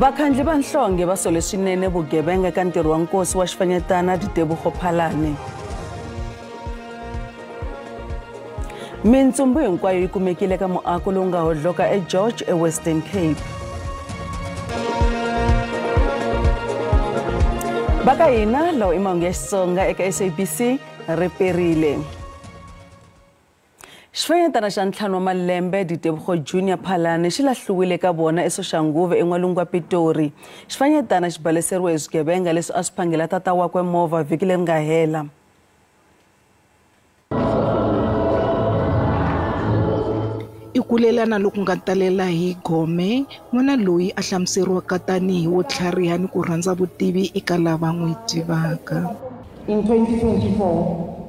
vakhandli va nhlonge va sole swinene vugevenga eka ntirho wa nkosi wa xifanyetana ditebogo phalane mintsumbu hinkwayo yi kumekile eka muako lowu nga hodloka egeorge ewestern cape va ka hina lawa i mahungu ya xitsonga eka sabc ri perile xifanyetana xa ntlhanu wa malembe ditebogo junior phalane xi lahliwile ka vona esoshanguve en'walungu wa pitori. Xifanyetana xi baleseriwe hi swigevenga leswi a swi phangela tata wakwe movha vhiki leri nga hela. I kulelana loku nga talela hi gome n'wana loyi a hlamuseriwaka tanihi wo tlhariha ni ku rhandza vutivi eka lava n'wi tivaka. In 2024,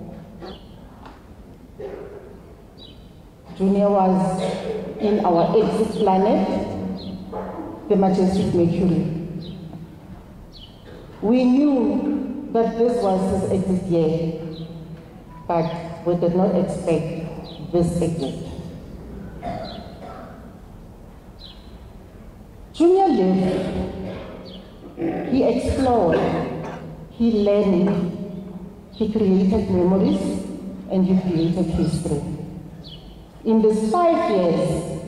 Junior was in our exit planet, the majestic Mercury. We knew that this was his exit year, but we did not expect this exit. Junior lived, he explored, he learned, he created memories, and he created history. In these five years,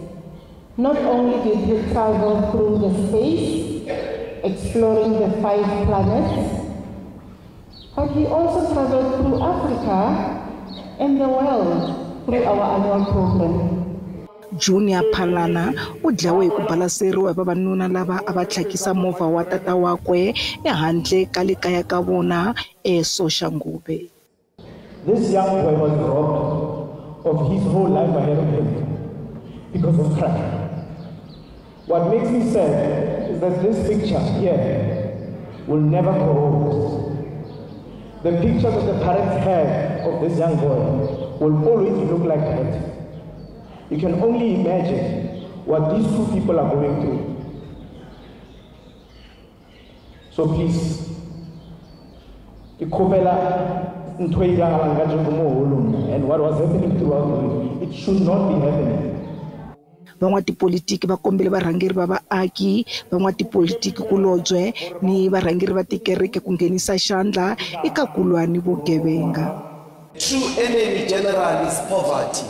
not only did he travel through the space, exploring the five planets, but he also traveled through Africa and the world through our annual program. junior phalana u dlawe hi ku balaseriwa hi vavanuna lava a va tlhakisa movha wa tata wakwe ehandle ka le kaya ka vona esoshanguve This young boy was robbed of his whole life ahead of him because of crime. What makes me sad is that this picture here will never grow old. The picture that the parents have of this young boy will always look like that. You can only imagine what these two people are going through. So please, ikopela ntho diragalang ka jeko mo holong and what was happening throughout it should not be happening van'watipolitiki va kombele varhangeri va vaaki van'watipolitiki kulobye ni varhangeri va tikereke ku nghenisa xandla eka ku lwa ni vugevenga True enemy general is poverty.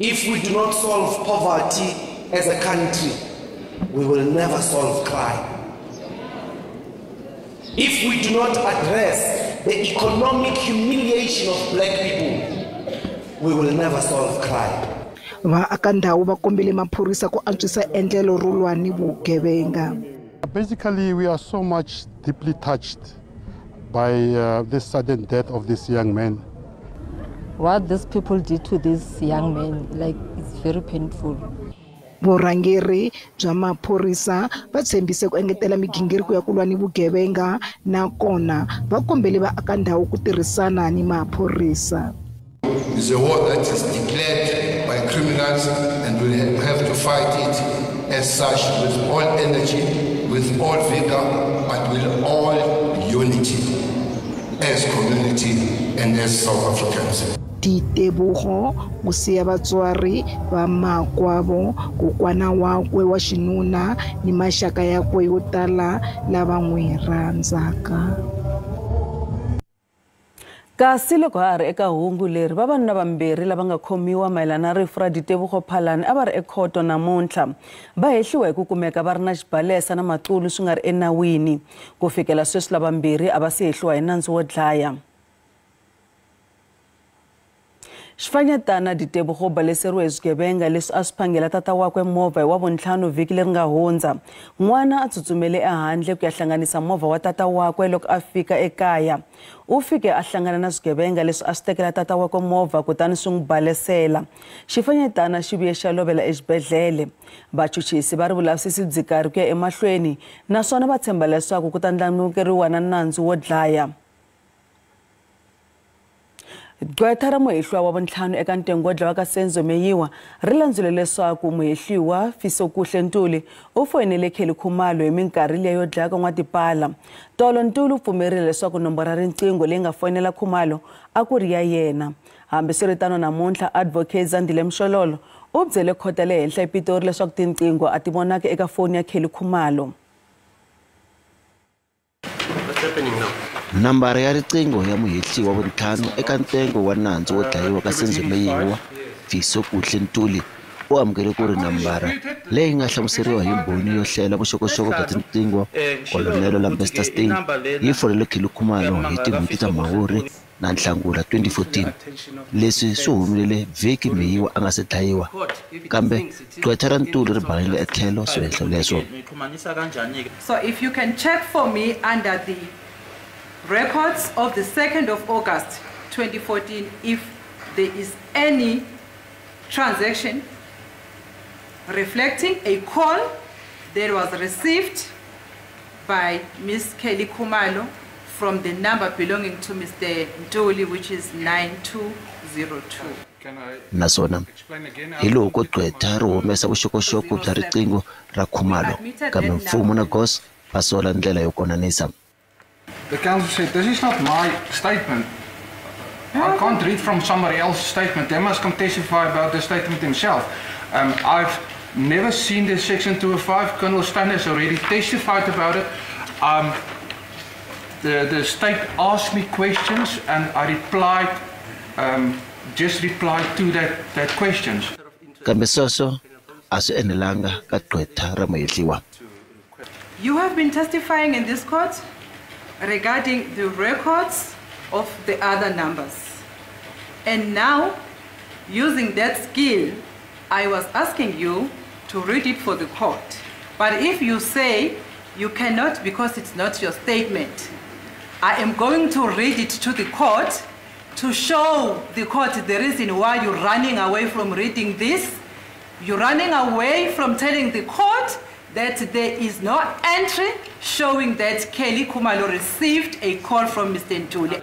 If we do not solve poverty as a country, we will never solve crime. If we do not address the economic humiliation of black people, we will never solve crime. vaaka ndhawu va kombele maphorisa ku antswisa endlelo ro lwa ni vugevenga Basically, we are so much deeply touched by uh, this sudden death of this young man. what these people did to this young man, like it's very painful. Vurhangeri bya maphorisa va tshembise ku engetela migingiriko ya ku lwa ni vugevenga nakona va kombele vaaka ndhawu ku tirhisana ni maphorisa is a war that is declared by criminals, and we have to fight it as such with all energy, with all vigor, but with all unity as community and as South Africans. Ditebogo go siya vatswari va makwavo kokwana wakwe wa xinuna ni maxaka yakwe yo tala lava n'wi rhandzaka kasi loko ha ha ri eka hungu leri vavanuna vambirhi lava nga khomiwa mayelana na rifu ra ditebogo phalani a va ri ekhoto namuntlha. Va hehliwa hi ku kumeka va ri na xibalesa na matulu swi nga ri enawini. Ku fikela sweswi lavambirhi a va si hehliwa hi nandzu wo dlaya xifanyetana ditebogo baleseriwe hi swigevenga leswi a swi phangela tata wakwe movha hi wa vuntlhanu vhiki leri nga hundza n'wana a tsutsumele ehandle ku ya hlanganisa movha wa tata wakwe loko a fika ekaya. U fike a hlangana na swigevenga leswi a swi tekela tata wakwe movha kutani swi n'wi balesela. Xifanyetana xi vuye xa lovela exibedhlele. Vachuchisi va ri vulavisisi byi karhi ku ya emahlweni naswona va tshemba leswaku ku ta ndlandlukeriwa na nandzu wo dlaya gqwetha ra muhehliwa wa vuntlhanu eka ntengwadla wa ka senzo meyiwa ri landzile leswaku muhehliwa fisokuhle ntuli u foyinele kheli khumalo hi minkarhi liya yo dlaya ka n'watipala. Tolo ntuli u pfumerile leswaku nomboro ya riqingho leyi nga foyinela khumalo a ku ri ya yena. Hambiswiritano namuntlha advocate zandile mxololo u byele khota le henhla epitori leswaku tinqingho a ti vonaki eka foni ya kheli khumalo nambara ya riqingho ya muhetli wa vuntlhanu eka ntengo wa nandzu wo dlayiwa ka senzomeyiwa fiso kuhle ntuli u amukele ku ri nambara leyi nga hlamuseriwa hi mbhoni yo hlela vuxokoxoko bya tinqingho kolonelo lambertus steyn yi folele khili khumalo hi tin'hweti ta mhawuri na nhlangula 2014 leswi swi humelele vhiki meyiwa a nga se dlayiwa kambe gqwetha ra ntuli ri balele etlhelo swihehlo leswo. So if you can check for me under the records of the 2nd of August 2014, if there is any transaction reflecting a call that was received by Ms. Kelly Kumalo from the number belonging to Mr. Ndoli, which is 9202. naswona hi loko gqwetha ri humesa vuxokoxoko bya riqingho ra khumalo kambe mfumo na gos va sola ndlela yo konanisa The council said, this is not my statement. I can't read from somebody else's statement. They must come testify about the statement himself. Um, I've never seen this section 205. Colonel Steyn has already testified about it. Um, the, the state asked me questions and I replied, um, just replied to that, that questions. kambe sweswo a swi enelanga ka gqwetha ra muhetliwa You have been testifying in this court regarding the records of the other numbers. And now, using that skill, I was asking you to read it for the court. But if you say you cannot because it's not your statement, I am going to read it to the court to show the court the reason why you're running away from reading this. You're running away from telling the court that there is no entry showing that Kelly Kumalo received a call from Mr. Ntuli.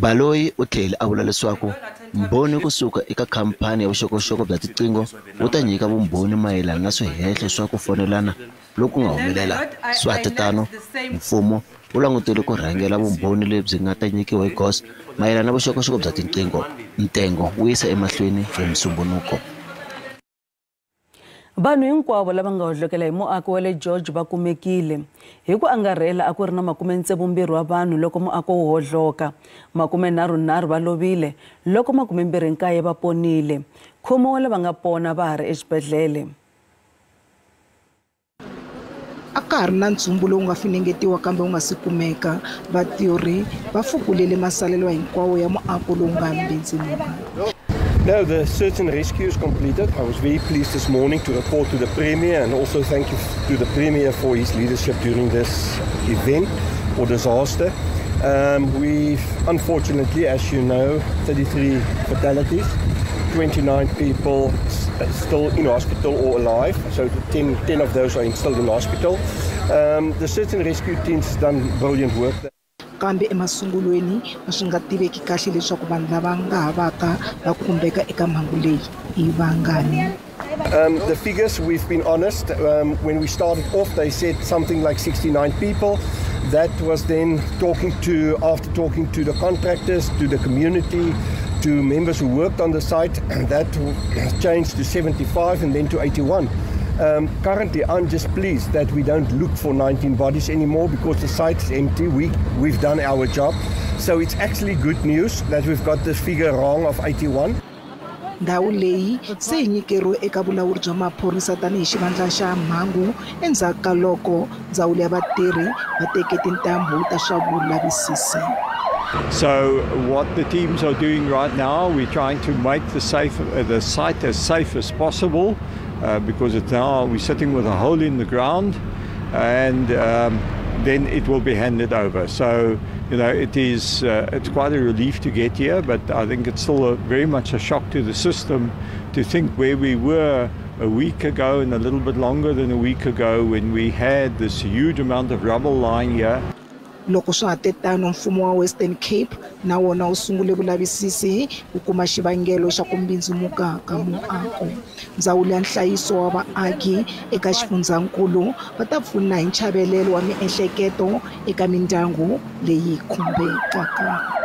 baloyi u tlhele a vula leswaku mbhoni kusuka eka khampani ya vuxokoxoko bya tiqingho wu ta nyika vumbhoni mayelana na swihehlo swa ku fonelana loku nga humelela swihatetano mfumo wu langutele ku rhangela vumbhoni lebyi nga ta nyikiwa hi gos mayelana na vuxokoxoko bya tiqingho ntengo wu yisa emahlweni hi musumbunuko vanhu hinkwavo lava nga hodlokela hi muako wa le george va kumekile hi ku angarhela a ku ri na makumetsevumbirhi wa vanhu loko muako wu hodloka makumenharhunharhu va lovile loko makumembirhinkaye va ponile khume wa lava nga pona va ha ri exibedhlele a ka ha ri na ntshumbu lowu nga finengetiwa kambe wu nga si kumeka vatirhi va fukulele masalelo hinkwawo ya muako lowu nga mbindzimuka No, the search and rescue is completed. I was very pleased this morning to report to the Premier and also thank you to the Premier for his leadership during this event or disaster. Um, we've, unfortunately, as you know, 33 fatalities, 29 people s- still in hospital or alive, so 10, 10 of those are still in hospital. Um, the search and rescue teams has done brilliant work. Emasungulweni tiveki kahle leswaku vanhu lava nga va khumbeka eka mhangu leyi i vangani Um, the figures, we've been honest. Um, when we started off, they said something like 69 people. That was then talking to, after talking to the contractors, to the community, to members who worked on the site, that changed to 75 and then to 81. Um, currently, I'm just pleased that we don't look for 19 bodies anymore because the site is empty. We, we've done our job. So it's actually good news that we've got this figure wrong of 81. ndhawu leyi se yi nyikeriwe eka vulawuri bya maphorisa tanihi xivandla xa mhangu endzhaku ka loko ndzawulo ya vatirhi va teke tintambu ta swa vulavisisi So what the teams are doing right now, we're trying to make the safe, the site as safe as possible, because it's now we're sitting with a hole in the ground, and um, then it will be handed over. So you know it is uh, it's quite a relief to get here, but I think it's still a, very much a shock to the system to think where we were a week ago and a little bit longer than a week ago when we had this huge amount of rubble lying here. Loko swa ha te tano mfumo wa western cape na wona wu sungule vulavisisi ku kuma xivangelo xa ku mbindzimuka ka muako. Ndzawulo ya nhlayiso wa vaaki eka xifundzankulu va ta pfuna hi nchavelelo wa miehleketo eka mindyangu leyi khumbekaka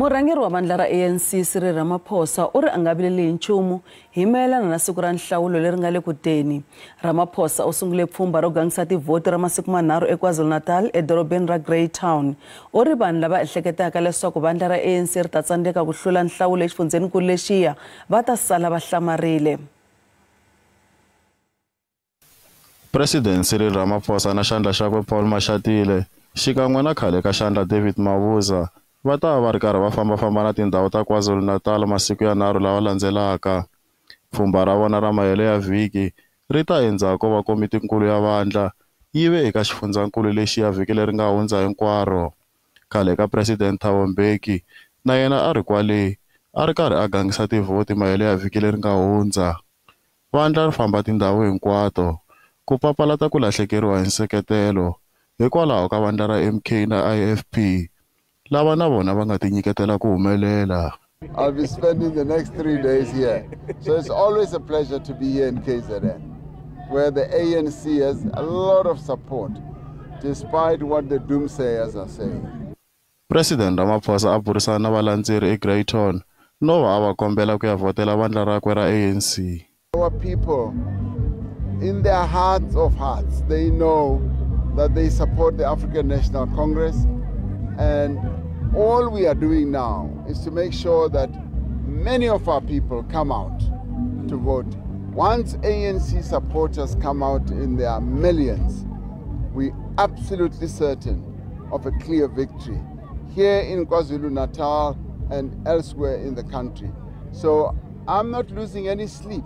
murhangeri wa vandla ra anc siri ramaphosa u ri a nga vileli hi nchumu hi mayelana na siku ra nhlawulo leri nga le kuteni ramaphosa u sungule pfhumba ro gangisa tivhoti ra masiku manharhu ekwazulu-natal edorobeni ra greytown. U ri vanhu lava ehleketaka leswaku vandla ra anc ri ta tsandzeka ku hlula nhlawulo exifundzeninkulu lexiya va ta sala va hlamarile. President cyril ramaphosa na xandla xakwe paul mashatile xikan'we na khale ka xandla david mabuza va ta va ri karhi va fambafamba na tindhawu ta kwazulu-natal masiku yanharhu lawa landzelaka. Pfhumba ra vona ra mahelo ya vhiki ri ta endzhaku va komitinkulu ya vandla yi ve eka xifundzankulu lexi ya vhiki leri nga hundza hinkwaro. Khale ka president thabo mbeki na yena a ri kwale a ri karhi a gangisa tivhoti mahelo ya vhiki leri nga hundza. Vandla ri famba tindhawu hinkwato ku papalata ku lahlekeriwa hi nseketelo. Hikwalaho ka vandla ra mk na ifp lava na vona va nga tinyiketela ku humelela I'll be spending the next three days here. So it's always a pleasure to be here in KZN, where the ANC has a lot of support, despite what the doomsayers are saying. president ramaphosa a burisana na valandzeri egreyton no va a va kombela ku ya vhotela vandla rakwe ra anc Our people, in their hearts of hearts, they know that they support the African National Congress and all we are doing now is to make sure that many of our people come out to vote. Once ANC supporters come out in their millions, we're absolutely certain of a clear victory here in KwaZulu Natal and elsewhere in the country. So I'm not losing any sleep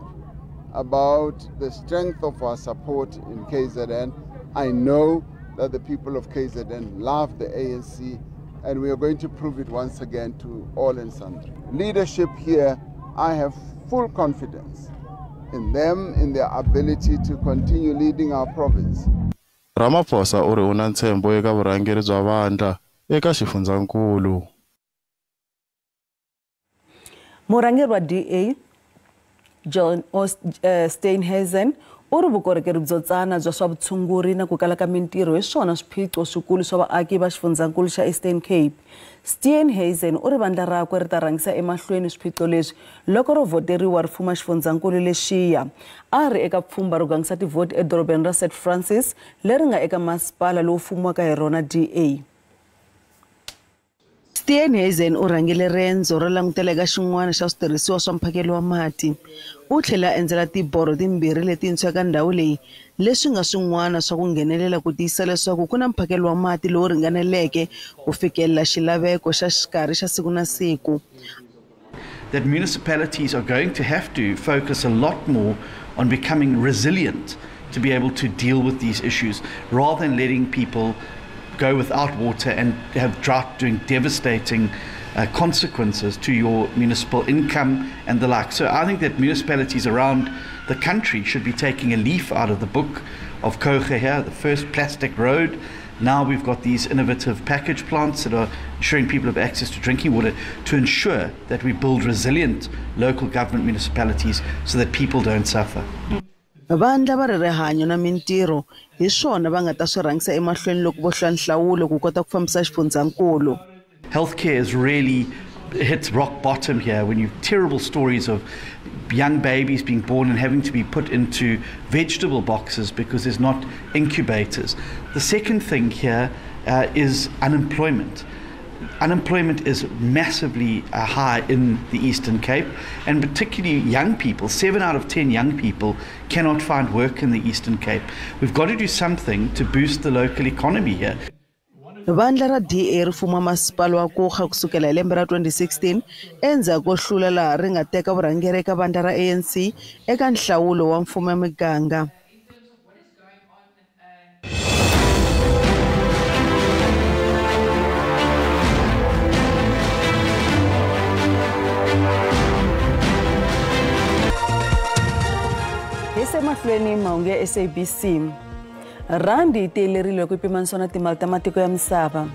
about the strength of our support in KZN. I know that the people of KZN love the ANC and we are going to prove it once again to all and sundry. Leadership here, I have full confidence in them, in their ability to continue leading our province. ramaphosa u ri u na ntshembo eka vurhangeri bya vandla eka xifundzankulu murhangeri wa da john uh, steenhuisen u ri vukorhokeri byo tsana bya swa vutshunguri na ku kala ka mintirho hi swona swiphiqo swikulu swa vaaki va xifundzankulu xa eastern cape. Steinhazen u ri vandla rakwe ri ta rhangisa emahlweni swiphiqo leswi loko ro vhoteriwa ri fuma xifundzankulu lexiya. A ri eka pfhumba ro gangisa tivhoti edorobeni ra st francis leri nga eka masipala lowu fumiwaka hi rona da u ro langutela eka xin'wana xa switirhisiwa swa mphakelo wa mati. U tlhela endzela tiboro timbirhi letintshwa eka ndhawu leyi leswi nga swin'wana swa ku nghenelela ku leswaku ku na mphakelo wa mati lowu ringaneleke ku fikelela xilaveko xa xikarhi xa siku na siku. That municipalities are going to have to focus a lot more on becoming resilient to be able to deal with these issues rather than letting people go without water and have drought doing devastating uh, consequences to your municipal income and the like. So I think that municipalities around the country should be taking a leaf out of the book of Kouga here, the first plastic road. Now we've got these innovative package plants that are ensuring people have access to drinking water to ensure that we build resilient local government municipalities so that people don't suffer. Vandla va ri rihanyo na mintirho hi swona va nga ta swi rhangisa emahlweni loko vo ku kota ku fambisa xifundzankulu Healthcare is really hits rock bottom here when you've terrible stories of young babies being born and having to be put into vegetable boxes because there's not incubators. The second thing here uh, is unemployment. Unemployment is massively uh, high in the Eastern Cape, and particularly young people. Seven out of ten young people cannot find work in the Eastern Cape. We've got to do something to boost the local economy here. vandla ra da ri fuma masipala wa kuga kusukela hi lembe ra 2016 endzhaku ko hlula laha ri nga teka vurhangeri eka vandla ra anc eka nhlawulo wa mfumo ya miganga hi mahlweni mahungu ya sabc rhandi yi tiyelerile ku pimanisiwa na timali ta matiko ya misava.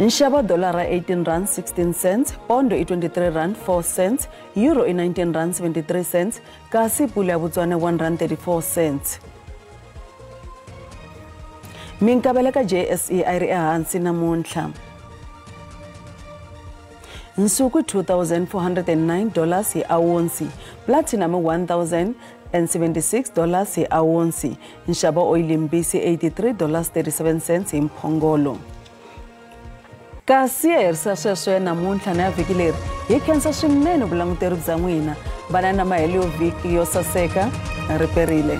Nxavo dolara 18 rand 16 cents pondo i 23 rand 4 cents euro i 19 rand 73 cents kasi pulo ya vutswana 1 rand 34 cents. Minkavelo ka jse a yi ri ehansi namuntlha nsuku i 2409 dollars hi awonsi platinum i 1076 dollars hi awonsi nxavo oyili mbisi 83 dollars 37 cents hi mphongolo kasi ya herisa sweswo ya namuntlha na ya vhiki leri hi khensa swinene vulanguteri bya n'wina. Va na na mahelo yo vhiki yo saseka riperile